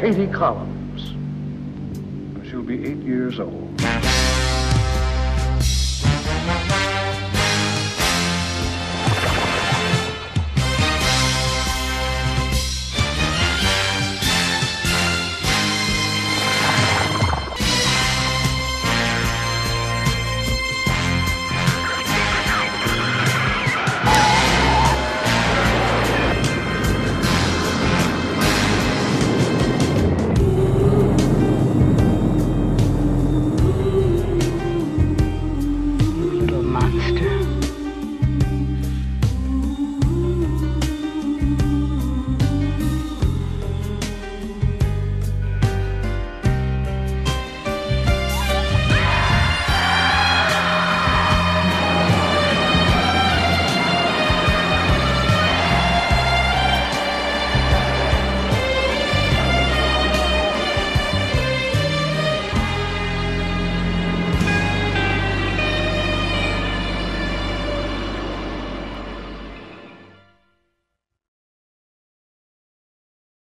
Katie Collins. She'll be eight years old.